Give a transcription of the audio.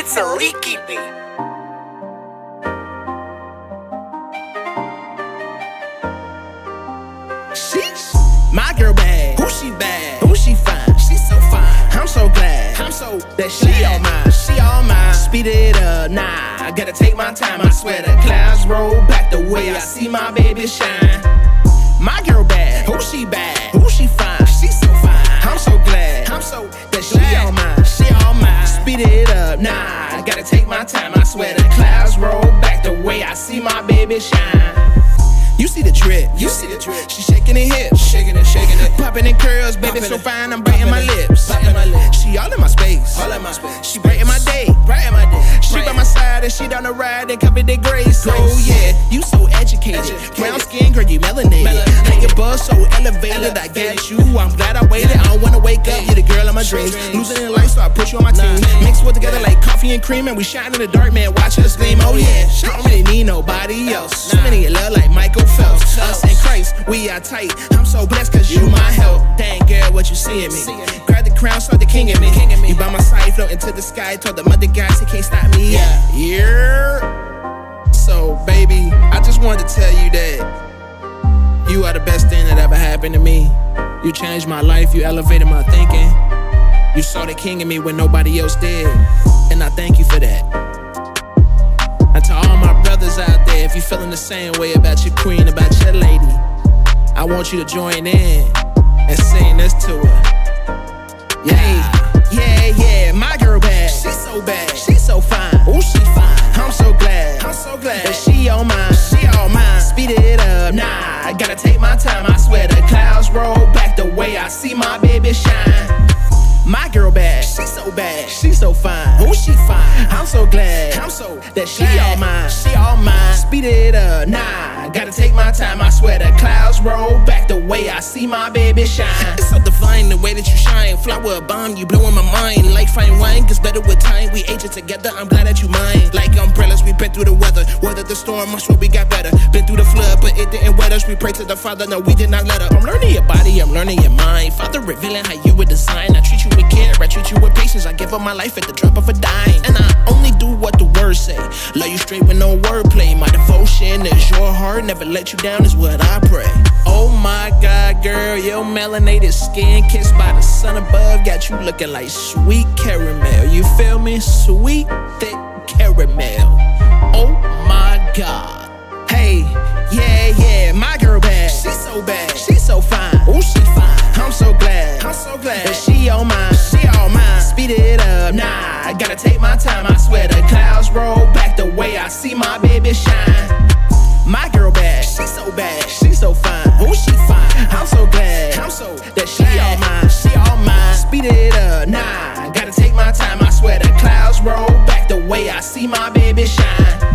It's a leaky beat. Sheesh. My girl bad. Who she bad? Who she fine? She so fine. I'm so glad. I'm so that she all mine. She all mine. Speed it up, nah. I gotta take my time. I swear the clouds roll back the way I see my baby shine. My girl bad. Who she bad? My time. I swear the clouds roll back the way I see my baby shine. You see the drip, you see the drip. She shaking her hips, shaking it, shaking it, popping in curls, baby so fine. I'm biting my lips, biting my lips. She all in my space, all in my space. She brighten my day, brighten my day. She by my side and she down the ride and cover the grace. Oh yeah, you so educated, brown skin, girl, you melanated. How your buzz so elevated, I get you. I'm glad I waited. I don't wanna wake up, You're the girl of my dreams. Losing in life, so I put you on my team. Mix well together like coffee and cream, and we shine in the dark, man. Watching us gleam. Oh yeah, I don't really need nobody else. Swimming in love like Michael Phelps. Us and Christ, we are tight. I'm so blessed cause you my help. Dang girl, what you see in me? Grab the crown, start the king in me. You by my side, floating to the sky. Told the mother guys he can't stop me. Yeah. Yeah. So, baby, I just wanted to tell you that you are the best thing that ever happened to me. You changed my life, you elevated my thinking. You saw the king in me when nobody else did. And I thank you for that. And to all my brothers out there, if you're feeling the same way about your queen, about your lady, I want you to join in and sing this to her. Yeah, yeah, yeah, my girl bad. She so bad, she so fine. Oh, she fine. I'm so glad, I'm so glad that she all mine. She all mine. Speed it up, nah. I gotta take she so bad, she so fine. Oh, she fine. I'm so glad, I'm so that she all mine, she all mine. Speed it up, nah. Gotta take my time. I swear the clouds roll back the way I see my baby shine. It's so divine the way that you shine. Flower bomb, you blowing my mind. Like fine wine gets better with time. We age it together. I'm glad that you mine. Like umbrellas, we been through the weather. Weathered the storm, I swear we got better. Been through the flood, but it didn't wet us. We pray to the Father, no, we did not let her. I'm learning your body, I'm learning your mind. Father revealing how you were designed. I treat you Give up my life at the drop of a dime. And I only do what the words say. Love you straight with no wordplay. My devotion is your heart, never let you down is what I pray. Oh my God, girl, your melanated skin kissed by the sun above got you looking like sweet caramel. You feel me? Sweet, thick caramel. Oh gotta take my time. I swear the clouds roll back the way I see my baby shine. My girl bad, she so bad, she so fine. Oh, she fine. I'm so glad, I'm so that she all mine. She all mine. Speed it up, nah. Gotta take my time. I swear the clouds roll back the way I see my baby shine.